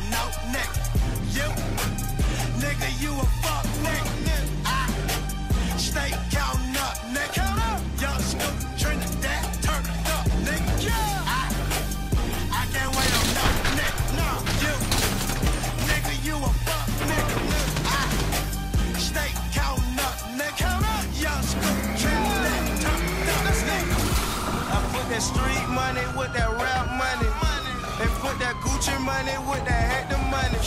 on no nigga. You, nigga, you a fuck nigga. I stay counting up, nigga. Count up. Young Snoop, Trinidad, turn it up, nigga. Yeah. I, I can't wait on no nigga. No, you, nigga, you a fuck nigga. I stay counting up, nigga. Count up. Young Snoop, Trinidad, turn it up, nigga. I put that street money with that rap money. And put that Gucci money with that Hector money.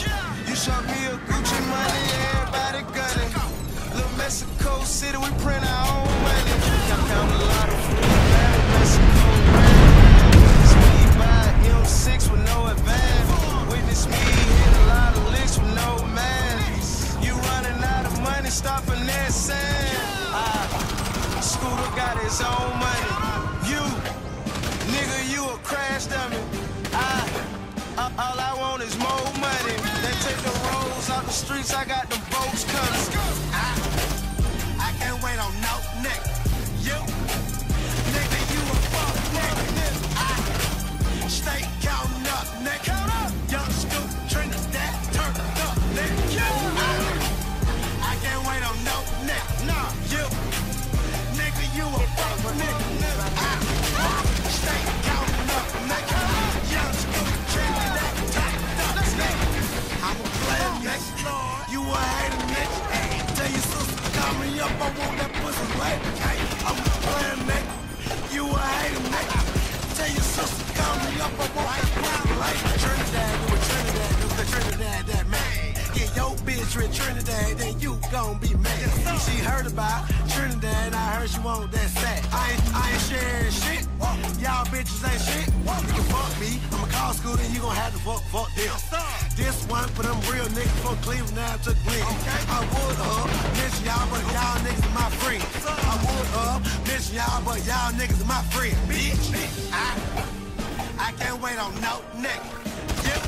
You show me a Gucci money, everybody gunning. Little Mexico City, we print our own money. Got count a lot of food, bad Mexico rap. Speed by M6 with no advance. Witness me hit a lot of licks with no man. You running out of money, stopping that sand. Ah, Scooter got his own money. You, nigga, you a crash dummy. Streets, I got them boats coming. I, I can't wait on no nigga. You, nigga, you a fuck nigga. I stay counting up, nigga. Count up. Young Scoop, Trinidad, turn it up, nigga. I, I can't wait on no nigga. Nah, you, me up, I want that pussy wet. I'm a player, nigga. You a hater, nigga. Tell your sister call me up, I want that pussy wet. Trinidad, you a Trinidad, you a Trinidad, that man. Get your bitch with Trinidad, then you gon' be mad. She heard about Trinidad, I heard she want that sack. I ain't, I ain't sharing shit. Y'all bitches ain't shit. You can fuck me, I'm a call scooter, you gon' have to fuck, fuck them. This one for them real niggas from Cleveland now to Glen. I would uh mention y'all, But y'all niggas my friend, bitch. I, I can't wait on no nigga. Yeah.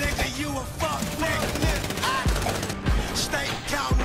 Nigga, you a fuck nigga. I stay counting.